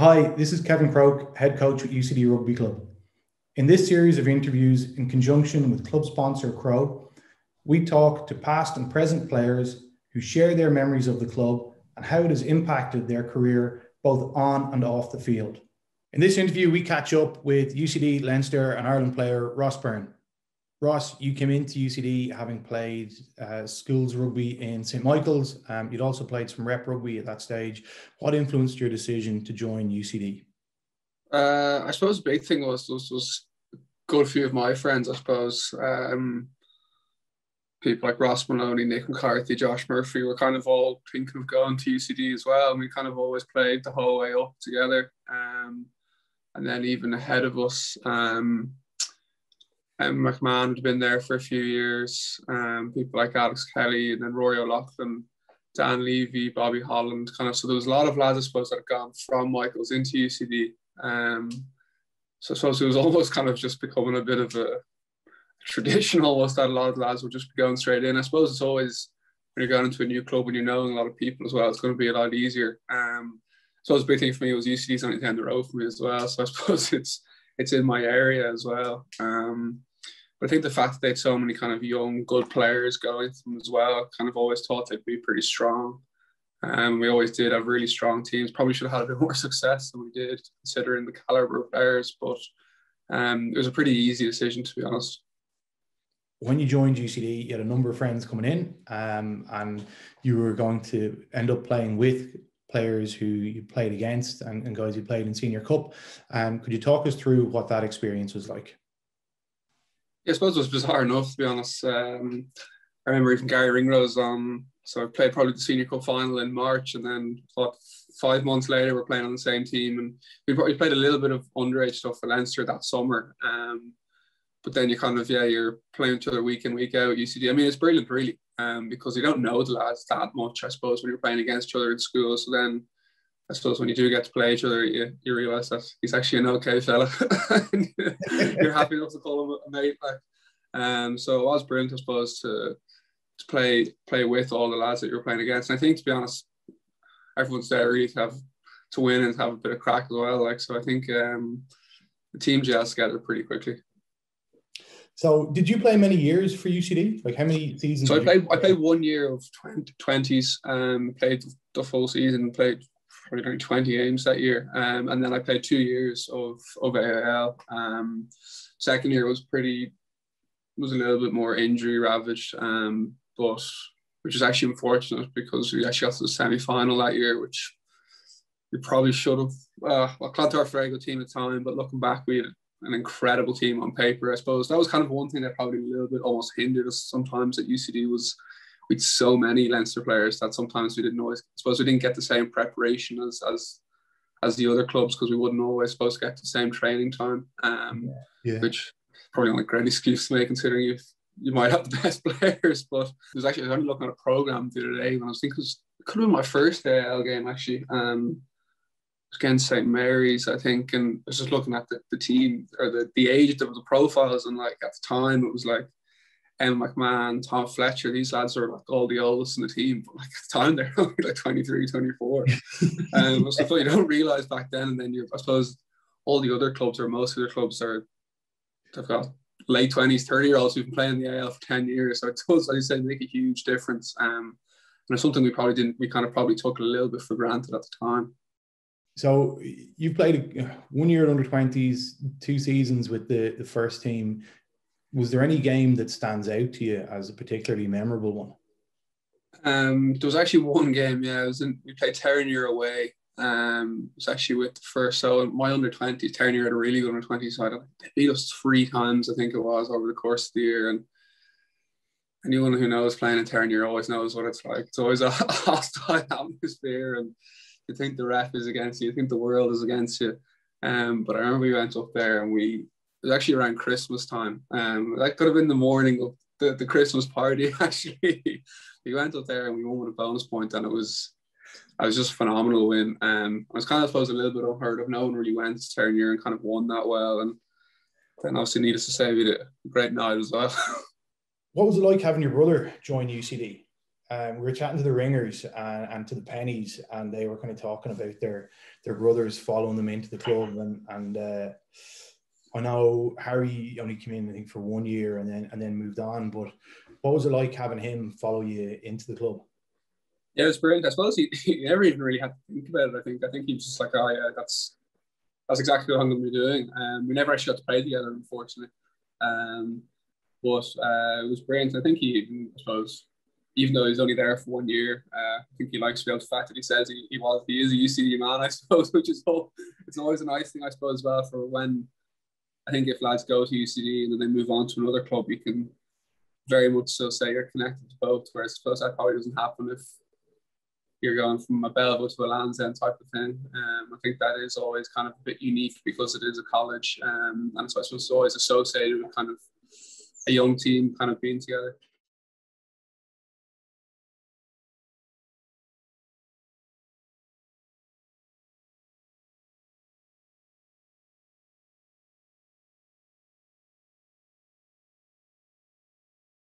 Hi, this is Kevin Croke, head coach at UCD Rugby Club. In this series of interviews, in conjunction with club sponsor Crowe, we talk to past and present players who share their memories of the club and how it has impacted their career both on and off the field. In this interview, we catch up with UCD, Leinster, and Ireland player Ross Byrne. Ross, you came into UCD having played uh, schools rugby in St Michael's. Um, you'd also played some rep rugby at that stage. What influenced your decision to join UCD? Uh, I suppose the big thing was was, was a good few of my friends. I suppose um, people like Ross Molony, Nick McCarthy, Josh Murphy were kind of all thinking of going to UCD as well. And we kind of always played the whole way up together. Um, and then even ahead of us, um, um, McMahon had been there for a few years. Um, people like Alex Kelly and then Rory O'Loughlin, Dan Leavy, Bobby Holland, kind of. So there was a lot of lads, I suppose, that had gone from Michaels into UCD. Um, so I suppose it was almost kind of just becoming a bit of a tradition almost that a lot of lads would just be going straight in. I suppose it's always when you're going into a new club and you're knowing a lot of people as well, it's going to be a lot easier. Um, so a big thing for me was UCD's only down the road for me as well. So I suppose it's it's in my area as well. Um, but I think the fact that they had so many kind of young, good players going them as well, kind of always thought they'd be pretty strong. And um, we always did have really strong teams. Probably should have had a bit more success than we did, considering the caliber of players. But um, it was a pretty easy decision, to be honest. When you joined UCD, you had a number of friends coming in, um, and you were going to end up playing with players who you played against and, and guys you played in Senior Cup. Um, could you talk us through what that experience was like? Yeah, I suppose it was bizarre enough to be honest. Um, I remember even Garry Ringrose on. So I played probably the senior cup final in March, and then five months later we're playing on the same team, and we probably played a little bit of underage stuff for Leinster that summer. Um, but then you kind of yeah you're playing each other week in week out UCD. I mean it's brilliant really, um, because you don't know the lads that much I suppose when you're playing against each other in school. So then I suppose when you do get to play each other, you, you realize that he's actually an okay fella. You're happy enough to call him a mate. Like, um, so it was brilliant, I suppose, to to play play with all the lads that you're playing against. And I think, to be honest, everyone's there really to have to win and have a bit of crack as well. Like, so I think um, the team gels together pretty quickly. So, did you play many years for UCD? Like, how many seasons? So I played. I played one year of twenties. Um, played the full season. Played probably 20 games that year. Um, and then I played two years of, of AIL. Um, second year was pretty, was a little bit more injury ravaged, um, but which is actually unfortunate because we actually got to the semi final that year, which we probably should have. Uh, well, very good team at the time, but looking back, we had an incredible team on paper. I suppose that was kind of one thing that probably a little bit almost hindered us sometimes at UCD was with so many Leinster players that sometimes we didn't always I suppose we didn't get the same preparation as as as the other clubs because we wouldn't always supposed to get the same training time. Um, yeah. which probably not a great excuse to make considering you you might have the best players. But it was actually I was only looking at a program the other day when I was thinking it, was, it could have been my first AIL game actually. Um, against St Mary's, I think, and I was just looking at the, the team or the, the age of the profiles, and like at the time it was like Em McMahon, Tom Fletcher, these lads are like all the oldest in the team, but like at the time they're only like 23, 24. um, so you don't realize back then, and then you I suppose all the other clubs or most of the clubs are they've got late 20s, 30 year olds who've been playing the AIL for 10 years. So it does, as you said, make a huge difference. Um, and it's something we probably didn't, we kind of probably took a little bit for granted at the time. So you played one year at under 20s, two seasons with the, the first team was there any game that stands out to you as a particularly memorable one? Um, there was actually one game, yeah. It was in, we played Terenure away. Um, it was actually with the first, so my under 20, Terenure had a really good under 20 side. They beat us three times, I think it was, over the course of the year. And anyone who knows playing in Terenure always knows what it's like. It's always a hostile atmosphere, and you think the ref is against you, you think the world is against you. Um, but I remember we went up there and we it was actually around Christmas time. Um, that could have been the morning of the, the Christmas party. Actually, we went up there and we won with a bonus point, and it was, I was just phenomenal win. Um, I was kind of supposed a little bit unheard of. No one really went to Terenure and kind of won that well, and then obviously needless to say, we did a great night as well. what was it like having your brother join UCD? um, we were chatting to the ringers and, and to the pennies, and they were kind of talking about their their brothers following them into the club, and and uh, I know Harry only came in I think for one year and then and then moved on. But what was it like having him follow you into the club? Yeah, it was brilliant. I suppose he, he never even really had to think about it. I think I think he was just like, oh yeah, that's that's exactly what I'm going to be doing. Um, we never actually got to play together, unfortunately. Um, but uh, it was brilliant. I think he even, I suppose, even though he's only there for one year, uh, I think he likes the fact that he says he, he was he is a UCD man, I suppose, which is all, it's always a nice thing, I suppose, as well for when I think if lads go to UCD and then they move on to another club, you can very much so say you're connected to both. Whereas I suppose that probably doesn't happen if you're going from a Belvedere to a Lansdowne type of thing. Um, I think that is always kind of a bit unique because it is a college, um, and so I suppose it's always associated with kind of a young team kind of being together.